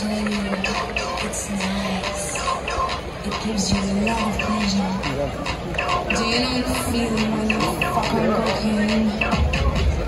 June. It's nice. It gives you a lot of pleasure. Do you know the feeling when you fuck on cocaine?